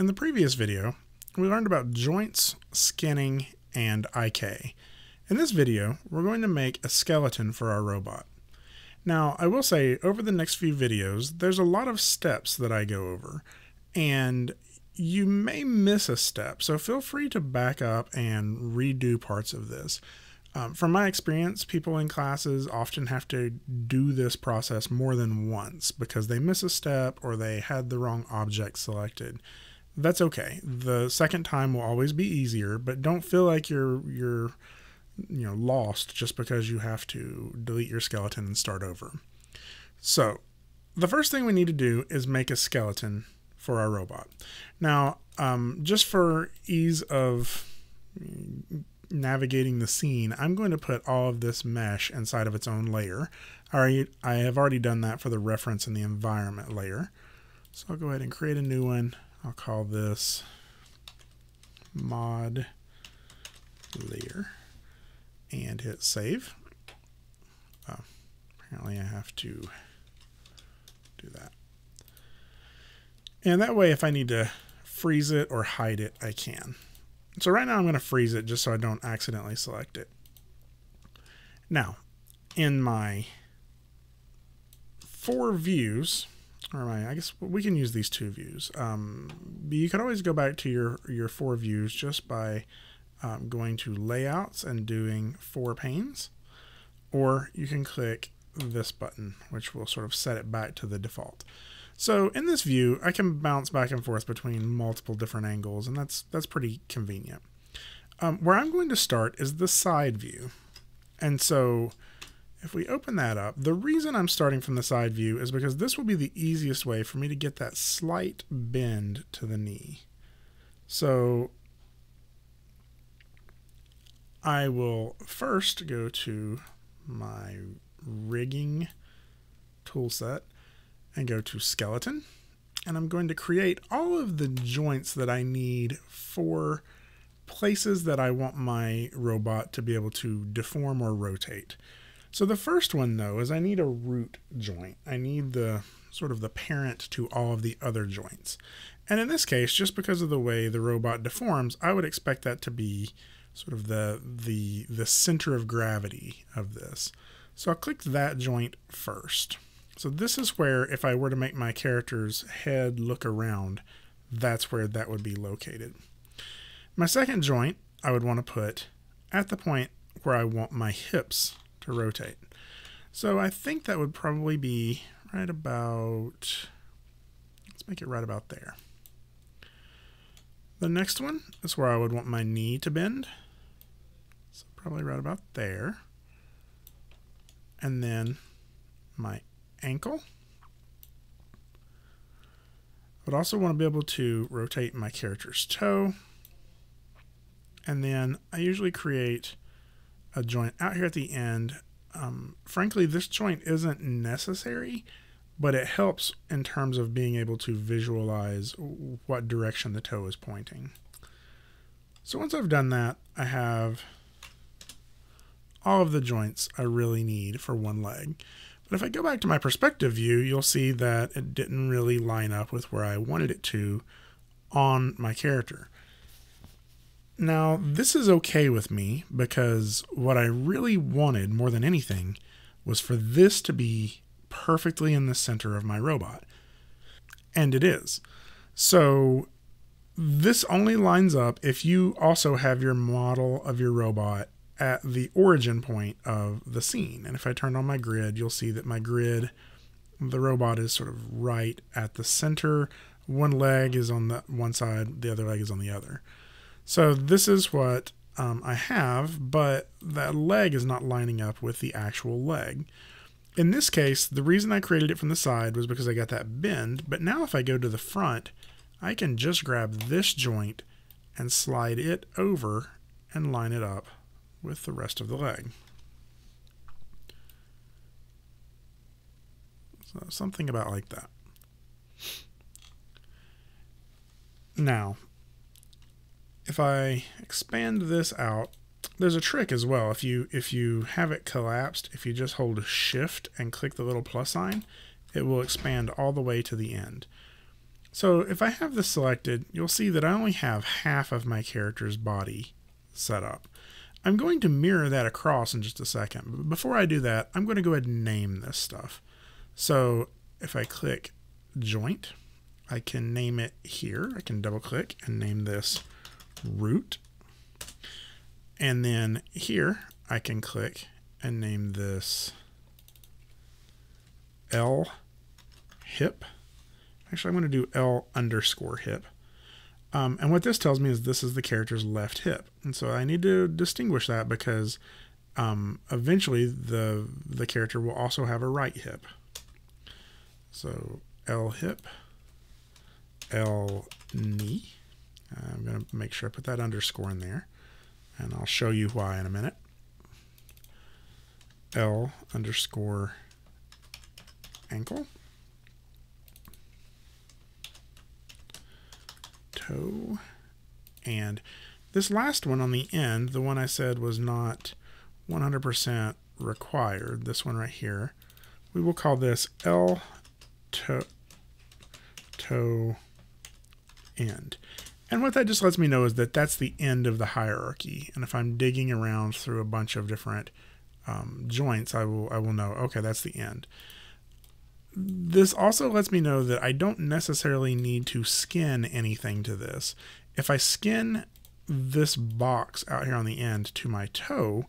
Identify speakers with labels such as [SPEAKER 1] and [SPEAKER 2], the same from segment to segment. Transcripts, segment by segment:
[SPEAKER 1] In the previous video, we learned about joints, skinning, and IK. In this video, we're going to make a skeleton for our robot. Now, I will say, over the next few videos, there's a lot of steps that I go over, and you may miss a step, so feel free to back up and redo parts of this. Um, from my experience, people in classes often have to do this process more than once because they miss a step or they had the wrong object selected that's okay. The second time will always be easier, but don't feel like you're you're you know lost just because you have to delete your skeleton and start over. So, the first thing we need to do is make a skeleton for our robot. Now, um, just for ease of navigating the scene, I'm going to put all of this mesh inside of its own layer. I, I have already done that for the reference and the environment layer. So I'll go ahead and create a new one. I'll call this mod layer and hit save. Oh, apparently I have to do that. And that way, if I need to freeze it or hide it, I can. So right now I'm going to freeze it just so I don't accidentally select it. Now, in my four views, or my, I guess we can use these two views. Um, you can always go back to your, your four views just by um, going to layouts and doing four panes, or you can click this button, which will sort of set it back to the default. So in this view, I can bounce back and forth between multiple different angles, and that's that's pretty convenient. Um, where I'm going to start is the side view. And so if we open that up, the reason I'm starting from the side view is because this will be the easiest way for me to get that slight bend to the knee. So I will first go to my rigging toolset and go to skeleton. And I'm going to create all of the joints that I need for places that I want my robot to be able to deform or rotate. So the first one though is I need a root joint. I need the sort of the parent to all of the other joints. And in this case, just because of the way the robot deforms, I would expect that to be sort of the the the center of gravity of this. So I'll click that joint first. So this is where if I were to make my character's head look around, that's where that would be located. My second joint I would want to put at the point where I want my hips to rotate. So I think that would probably be right about, let's make it right about there. The next one is where I would want my knee to bend. So probably right about there. And then my ankle. I would also want to be able to rotate my character's toe. And then I usually create a joint out here at the end. Um, frankly, this joint isn't necessary, but it helps in terms of being able to visualize what direction the toe is pointing. So once I've done that, I have all of the joints I really need for one leg. But if I go back to my perspective view, you'll see that it didn't really line up with where I wanted it to on my character. Now, this is okay with me because what I really wanted more than anything was for this to be perfectly in the center of my robot. And it is. So, this only lines up if you also have your model of your robot at the origin point of the scene. And if I turn on my grid, you'll see that my grid, the robot is sort of right at the center. One leg is on the one side, the other leg is on the other. So this is what um, I have, but that leg is not lining up with the actual leg. In this case, the reason I created it from the side was because I got that bend, but now if I go to the front, I can just grab this joint and slide it over and line it up with the rest of the leg. So something about like that. Now, if I expand this out, there's a trick as well. If you if you have it collapsed, if you just hold shift and click the little plus sign, it will expand all the way to the end. So if I have this selected, you'll see that I only have half of my character's body set up. I'm going to mirror that across in just a second. But before I do that, I'm going to go ahead and name this stuff. So if I click joint, I can name it here. I can double click and name this root. And then here I can click and name this L hip. Actually, I'm going to do L underscore hip. Um, and what this tells me is this is the character's left hip. And so I need to distinguish that because um, eventually the, the character will also have a right hip. So L hip, L knee. I'm going to make sure I put that underscore in there. And I'll show you why in a minute. L underscore ankle. toe. And this last one on the end, the one I said was not 100% required, this one right here, we will call this L toe, toe end. And what that just lets me know is that that's the end of the hierarchy. And if I'm digging around through a bunch of different um, joints, I will I will know, okay, that's the end. This also lets me know that I don't necessarily need to skin anything to this. If I skin this box out here on the end to my toe,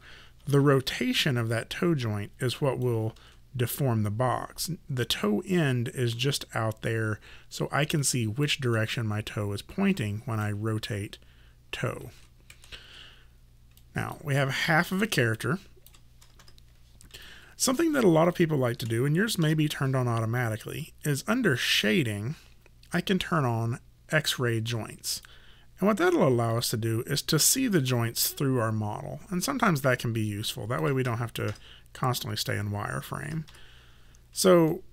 [SPEAKER 1] the rotation of that toe joint is what will deform the box. The toe end is just out there so I can see which direction my toe is pointing when I rotate toe. Now we have half of a character Something that a lot of people like to do, and yours may be turned on automatically, is under shading, I can turn on X-ray joints. And what that'll allow us to do is to see the joints through our model. And sometimes that can be useful. That way we don't have to constantly stay in wireframe. So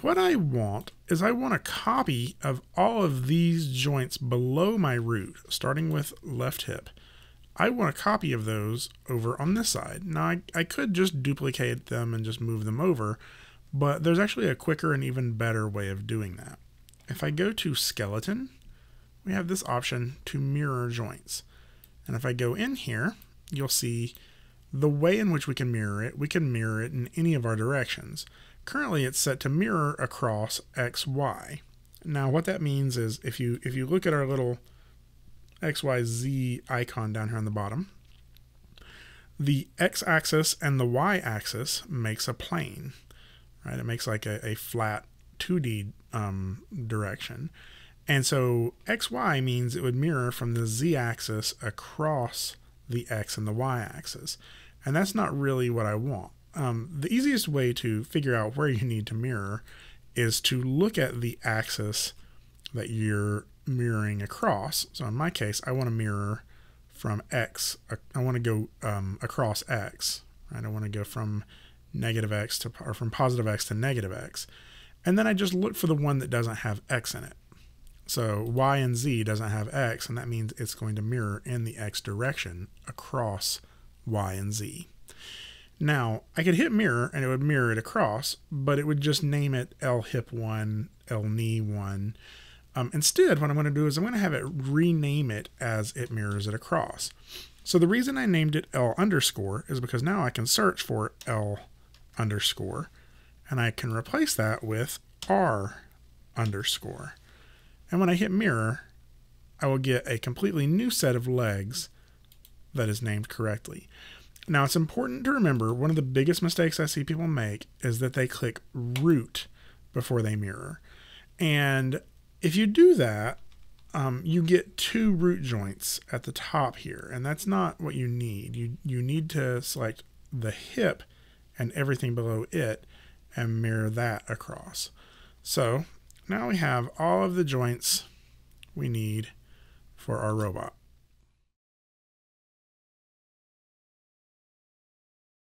[SPEAKER 1] what I want is I want a copy of all of these joints below my root, starting with left hip. I want a copy of those over on this side. Now, I, I could just duplicate them and just move them over, but there's actually a quicker and even better way of doing that. If I go to skeleton, we have this option to mirror joints. And if I go in here, you'll see the way in which we can mirror it, we can mirror it in any of our directions. Currently it's set to mirror across X, Y. Now what that means is if you if you look at our little XYZ icon down here on the bottom. The x-axis and the y-axis makes a plane, right? It makes like a, a flat 2D um, direction. And so XY means it would mirror from the z-axis across the x and the y-axis. And that's not really what I want. Um, the easiest way to figure out where you need to mirror is to look at the axis that you're mirroring across. So in my case, I want to mirror from X. I want to go um, across X. Right? I want to go from negative X to or from positive X to negative X. And then I just look for the one that doesn't have X in it. So Y and Z doesn't have X, and that means it's going to mirror in the X direction across Y and Z. Now, I could hit mirror and it would mirror it across, but it would just name it L hip 1, L knee 1, um, instead, what I'm going to do is I'm going to have it rename it as it mirrors it across. So the reason I named it L underscore is because now I can search for L underscore and I can replace that with R underscore. And when I hit mirror, I will get a completely new set of legs that is named correctly. Now it's important to remember one of the biggest mistakes I see people make is that they click root before they mirror. And if you do that, um, you get two root joints at the top here, and that's not what you need. You, you need to select the hip and everything below it and mirror that across. So now we have all of the joints we need for our robot.